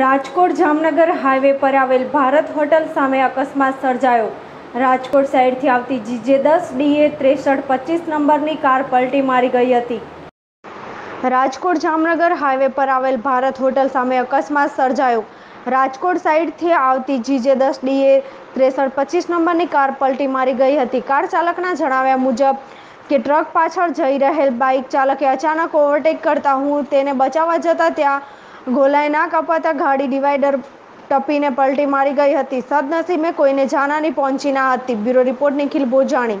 Rajkot Jamnagar highway પર આવેલ Bharat hotel સામે અકસ્માત સર્જાયો. રાજકોટ સાઈડથી આવતી જીજે દસ, ડીએ ત્રેસઠ, પચીસ નંબરની કાર પલટી મારી ગઈ હતી. રાજકોટ જામનગર હાઈવે પર આવેલ ભારત હોટલ સામે અકસ્માત સર્જાયો. રાજકોટ સાઈડથી આવતી જીજે દસ, ડીએ ત્રેસઠ, પચીસ નંબરની કાર પલટી મારી ગઈ હતી. કાર ચાલકના જણાવ્યા મુજબ કે ટ્રક પાછળ જઈ રહેલ બાઇક ચાલકે અચાનક ઓવરટેક કરતા હું તેને બચાવવા જતાં ત્યાં ગોલાઈ ના કપાતા ગાડી ડિવાઈડર ટપીને પલટી મારી ગઈ હતી. સદનસીબે કોઈને જાનહાની પહોંચી ના હતી. Bureau report Nikhil બોજાણી